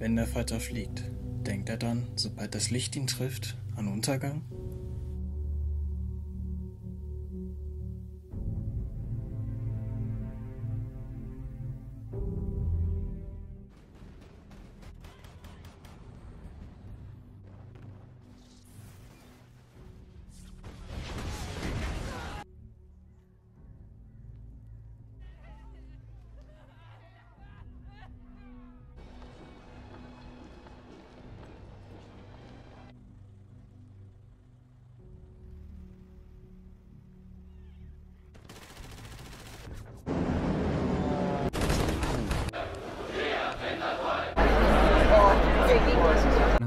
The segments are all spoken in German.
Wenn der Fighter fliegt, denkt er dann, sobald das Licht ihn trifft, an Untergang?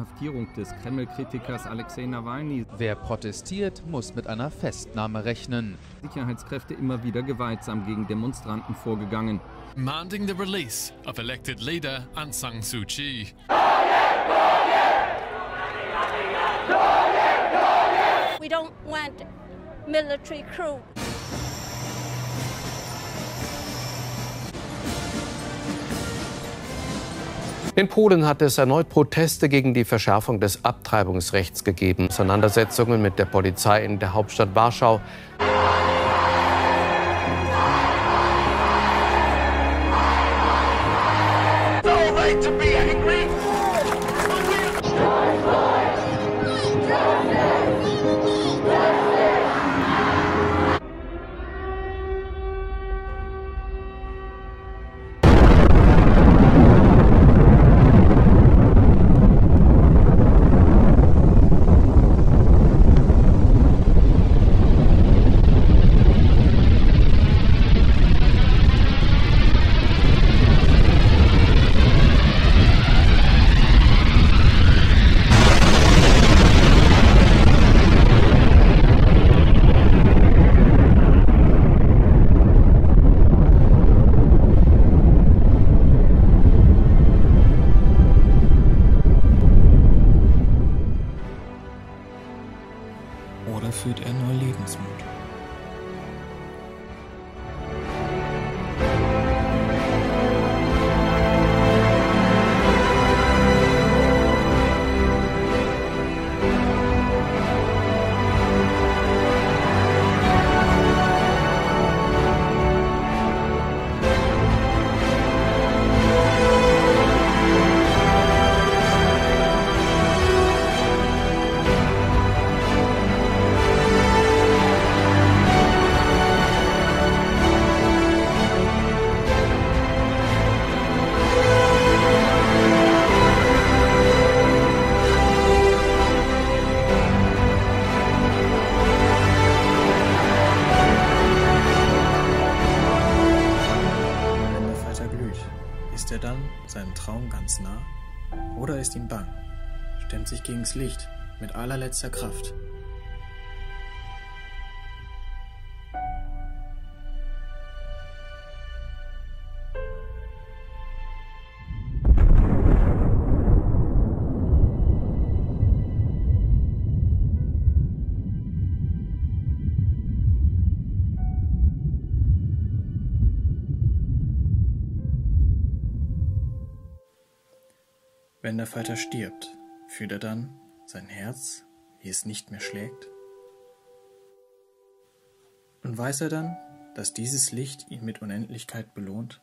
Inhaftierung des Kreml-Kritikers Alexei Nawalny. Wer protestiert, muss mit einer Festnahme rechnen. Sicherheitskräfte immer wieder gewaltsam gegen Demonstranten vorgegangen. Demanding the release of elected leader Aung San Suu Kyi. We don't want military coup. In Polen hat es erneut Proteste gegen die Verschärfung des Abtreibungsrechts gegeben. Auseinandersetzungen mit der Polizei in der Hauptstadt Warschau. Lebensmut? Er dann seinem Traum ganz nah? Oder ist ihm bang? Stemmt sich gegens Licht mit allerletzter Kraft? Wenn der Fighter stirbt, fühlt er dann sein Herz, wie es nicht mehr schlägt? Und weiß er dann, dass dieses Licht ihn mit Unendlichkeit belohnt?